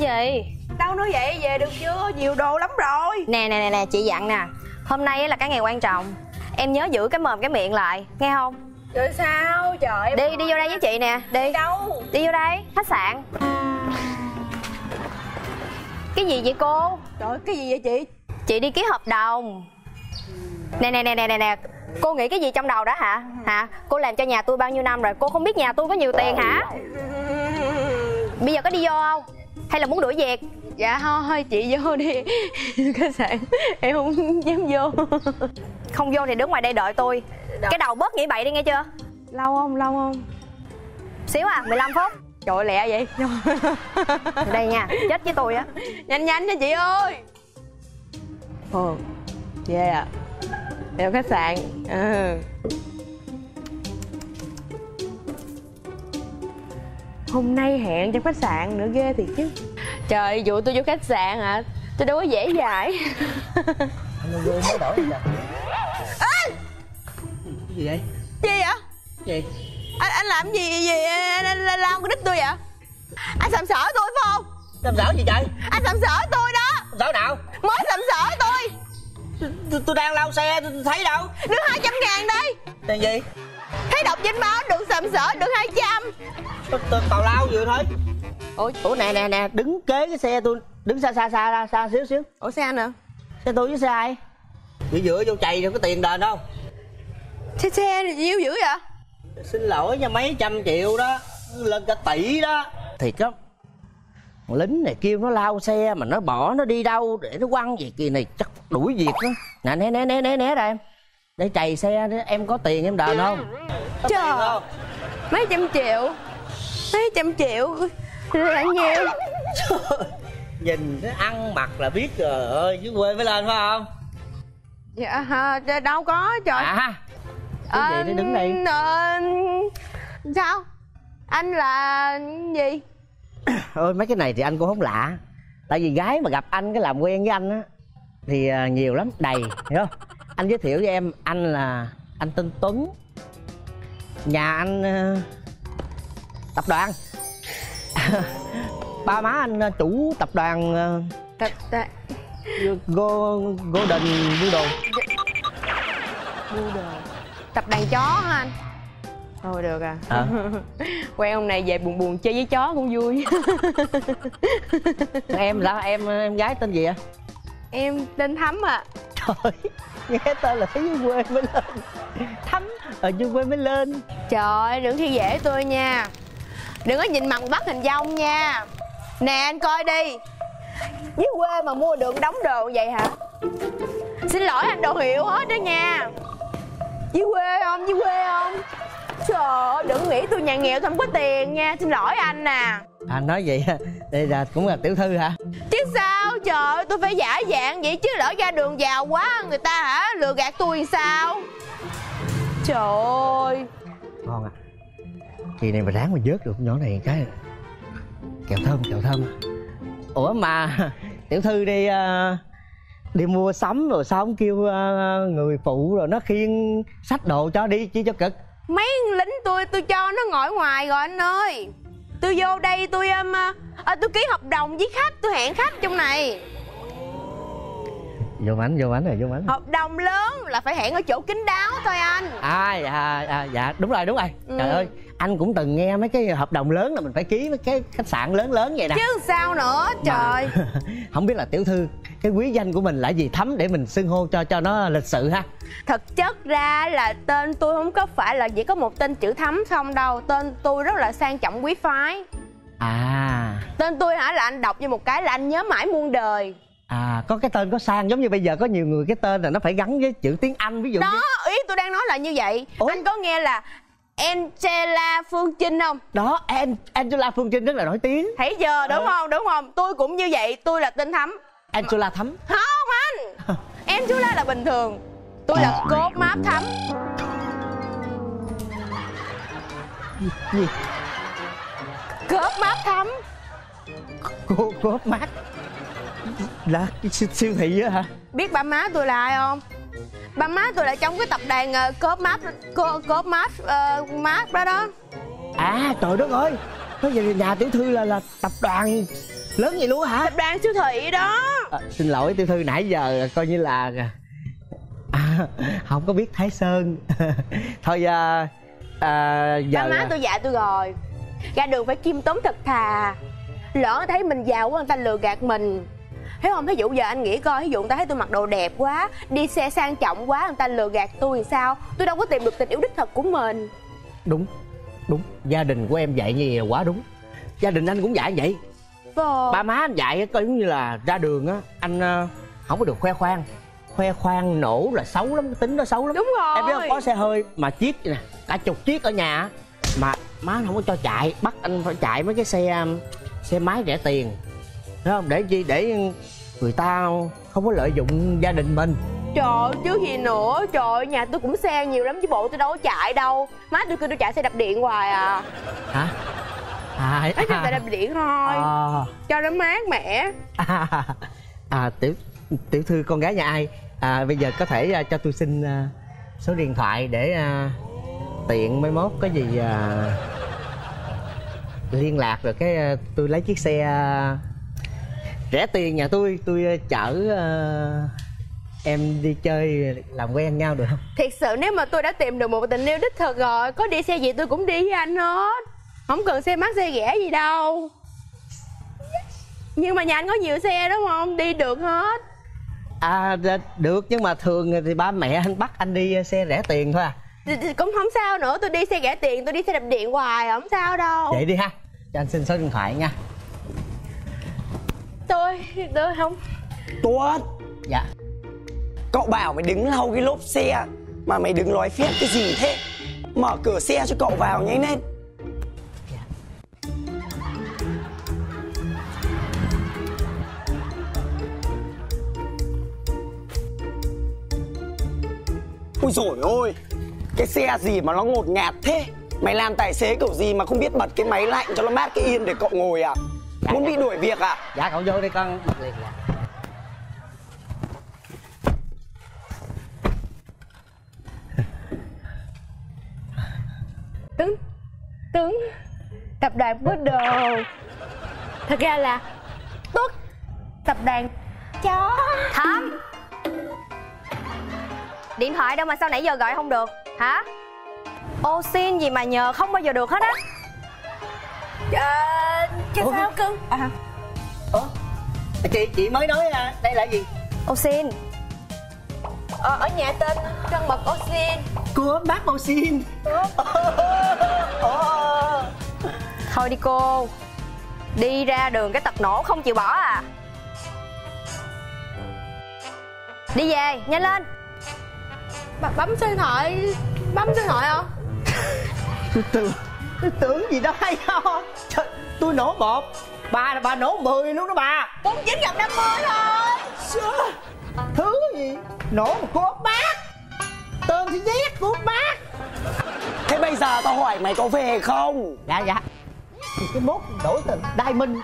gì? Đâu nói vậy về được chưa? Nhiều đồ lắm rồi. Nè nè nè nè chị dặn nè. Hôm nay là cái ngày quan trọng. Em nhớ giữ cái mồm cái miệng lại nghe không? Rồi sao? Trời đi đi vô đây với chị nè đi đâu? Đi vô đây khách sạn. Cái gì vậy cô? Trời cái gì vậy chị? Chị đi ký hợp đồng. Nè nè nè nè nè nè cô nghĩ cái gì trong đầu đó hả? Hả? Cô làm cho nhà tôi bao nhiêu năm rồi? Cô không biết nhà tôi có nhiều tiền hả? Bây giờ có đi vô không hay là muốn đuổi việc dạ thôi thôi chị vô đi. Khách sạn em không dám vô. Không vô thì đứng ngoài đây đợi tôi. Cái đầu bớt nghĩ bậy đi nghe chưa? Lâu không lâu không? Xíu à 15 phút. Trời lẹ vậy. Đây nha chết với tôi á. Nhanh nhanh nha chị ơi. Ồ yeah. À vào khách sạn. Ừ. hôm nay hẹn trong khách sạn nữa ghê thiệt chứ. Trời dụ tôi vô khách sạn hả? Tôi đâu có dễ dãi. Anh vô mới đổi gì Ê! cái gì vậy? Gì vậy? Gì? Anh anh làm gì gì? Anh, anh, anh lao cái đít tôi vậy? Anh sàm sỡ tôi phải không? Làm sao gì vậy anh sàm sỡ tôi đó. Sao nào? Mới sàm sỡ tôi. Tôi, đang lau xe tôi thấy đâu? Đưa 200 ngàn đây tiền gì thấy đọc trên báo được sàm sỡ được 200 tôi, tào lao vừa thôi. Ủa? Ủa nè nè nè đứng kế cái xe tôi đứng xa xa xa ra xa xíu xíu. Ủa xe anh à? Xe tôi với xe ai? Dựa dựa vô chày rồi có tiền đền không? Xe xe này nhiêu dữ vậy? Xin lỗi nha mấy trăm triệu đó. Lên cả tỷ đó. Thiệt á lính này kêu nó lao xe mà nó bỏ nó đi đâu để nó quăng gì kỳ này chắc đuổi việc đó. Nè né né né né né ra em để chày xe em có tiền em đền không? Có Trời. tiền không? mấy trăm triệu. Mấy trăm triệu. Là nhiều. Nhìn nó ăn mặc là biết rồi. Ơi dưới quê mới lên phải không? Dạ hả, đâu có trời. À cái gì nó đứng đây? Ờ, sao? Anh là gì? Ôi mấy cái này thì anh cũng không lạ. Tại vì gái mà gặp anh cái làm quen với anh á thì à, nhiều lắm đầy hiểu không anh giới thiệu với em anh là anh tên tuấn. Nhà anh ờ, tập đoàn. Ba má anh ờ, chủ tập đoàn ờ, tập tập Go Golden Noodle. Tập đàn chó hả anh? Thôi được à. Hả? quen ông này về buồn buồn chơi với chó cũng vui. Em là em em gái tên gì ạ em tên thắm à trời. Nghe tên là thấy dưới quê mới lên. Thấm ở dưới quê mới lên. Trời ơi, đừng khi dễ tôi nha. Đừng có nhìn mặt bắt hình dong nha. Nè anh coi đi. Dưới quê mà mua được đóng đồ vậy hả? Xin lỗi anh đồ hiệu hết đó nha. Dưới quê không dưới quê không? Trời ơi đừng nghĩ tôi nhà nghèo không có tiền nha. Xin lỗi anh nè à nói vậy đây là cũng là tiểu thư hả? Chứ sao tôi phải giả dạng vậy chứ lỡ ra đường giàu quá người ta hả lừa gạt tôi sao? Trời ơi. Ngon à. Kỳ này mà ráng mà vớt được nhỏ này cái. Kẹo thơm kẹo thơm. Ủa mà tiểu thư đi ờ, đi mua sắm rồi sao không kêu ờ, người phụ rồi nó khiêng sách đồ cho đi chi cho cực? Mấy lính tôi tôi cho nó ngồi ngoài rồi anh ơi. Tôi vô đây tôi um, à, tôi ký hợp đồng với khách tôi hẹn khách trong này vô bánh vô bánh rồi vô bánh hợp đồng lớn là phải hẹn ở chỗ kín đáo thôi anh. À dạ à, dạ đúng rồi đúng rồi. Ừ. trời ơi anh cũng từng nghe mấy cái hợp đồng lớn là mình phải ký mấy cái khách sạn lớn lớn vậy nè. Chứ sao nữa trời. Không biết là tiểu thư cái quý danh của mình là gì thấm để mình xưng hô cho cho nó lịch sự ha? Thực chất ra là tên tôi không có phải là chỉ có một tên chữ thắm không đâu. Tên tôi rất là sang trọng quý phái. À. Tên tôi hả? Là anh đọc như một cái là anh nhớ mãi muôn đời à có cái tên có sang giống như bây giờ có nhiều người cái tên là nó phải gắn với chữ tiếng anh ví dụ đó như ý tôi đang nói là như vậy. Ủa? anh có nghe là Angela Phương Trinh không? Đó An- Angela Phương Trinh rất là nổi tiếng. Thấy chưa đúng Ừ. không? Đúng không? Tôi cũng như vậy tôi là tên thắm. Angela thấm không anh! Angela là bình thường. Tôi là cốt máp thắm. Gì? Cốt máp thắm. Cô hấp mát là cái siêu, siêu thị á hả? Biết ba má tôi là ai không? Ba má tôi là trong cái tập đoàn uh, cốt máp cô cốt máp uh, máp đó đó. À trời đất ơi! Nói vậy nhà tiểu thư là là tập đoàn lớn vậy luôn hả? Tập đoàn siêu thị đó. À, xin lỗi tiểu thư nãy giờ coi như là à, không có biết thái sơn. Thôi à, à, giờ ba má tôi dạy tôi rồi. Ra đường phải kim tốn thật thà. Lỡ thấy mình giàu quá người ta lừa gạt mình thấy không? Thí dụ giờ anh nghĩ coi ví dụ người ta thấy tôi mặc đồ đẹp quá đi xe sang trọng quá người ta lừa gạt tôi thì sao? Tôi đâu có tìm được tình yêu đích thực của mình. Đúng đúng. Gia đình của em dạy như vậy là quá đúng. Gia đình anh cũng dạy vậy. Vâng. ba má anh dạy á, coi giống như là ra đường á anh ờ, không có được khoe khoang. Khoe khoang nổ là xấu lắm cái tính nó xấu lắm. Đúng rồi em biết không? có xe hơi mà chiếc nè cả chục chiếc ở nhà mà má anh không có cho chạy bắt anh phải chạy mấy cái xe um, xe máy rẻ tiền đúng không? Để chi? Để người ta không có lợi dụng gia đình mình. Trời ơi, chứ gì nữa. Trời ơi, nhà tôi cũng xe nhiều lắm chứ bộ tôi đâu có chạy đâu. Má tôi kêu tôi chạy xe đạp điện hoài à. Hả? À, Nói chung xe đạp điện thôi. À, Cho nó mát mẻ. À, à tiểu tiểu thư con gái nhà ai? À bây giờ có thể à, cho tôi xin à, số điện thoại để à, tiện mấy mốt có gì à, liên lạc rồi cái à, tôi lấy chiếc xe à, rẻ tiền nhà tôi tôi à, chở à, em đi chơi làm quen nhau được không? Thiệt sự nếu mà tôi đã tìm được một tình yêu đích thực rồi Có đi xe gì tôi cũng đi với anh hết. Không cần xe mắc xe rẻ gì đâu. Nhưng mà nhà anh có nhiều xe đúng không? Đi được hết. À được nhưng mà thường thì ba mẹ anh bắt anh đi xe rẻ tiền thôi à. Cũng không sao nữa Tôi đi xe rẻ tiền Tôi đi xe đạp điện hoài Không sao đâu. Vậy đi ha cho anh xin số điện thoại nha Tôi Tôi không. Tuấn. Dạ. Cậu bảo mày đứng lau cái lốp xe Mà mày đứng nói phép cái gì thế. Mở cửa xe cho cậu vào nhanh lên Ôi dồi ôi Cái xe gì mà nó ngột ngạt thế? Mày làm tài xế kiểu gì mà không biết bật cái máy lạnh cho nó mát cái yên để cậu ngồi à Muốn bị đuổi việc à? Dạ cậu vô đi con. Bật liền dạ Tướng Tướng Tập đoàn có đồ. Thật ra là Tuất Tập đoàn Chó. Thắm. Điện thoại đâu mà sao nãy giờ gọi không được? Hả? Ô xin gì mà nhờ không bao giờ được hết á. Ờ Chứ Ủa? sao cưng? À, Ủa? chị chị mới nói à, đây là gì? Ô xin ờ, Ở nhà tên Trân Mật Oxin. Của bác màu xin thôi đi cô. Đi ra đường cái tật nổ không chịu bỏ à. Đi về nhanh lên. Bấm số điện thoại. Bấm số điện thoại không? Tưởng tôi tưởng gì đó hay ho Trời, tôi nổ một. Bà là bà nổ mười luôn đó bà. 49 gặp 50 thôi Sao? thứ gì? Nổ một cô bác tôm thì ghét cô bác Thế bây giờ tao hỏi mày có về không? Dạ dạ. Thì cái mốt đổi thành diamond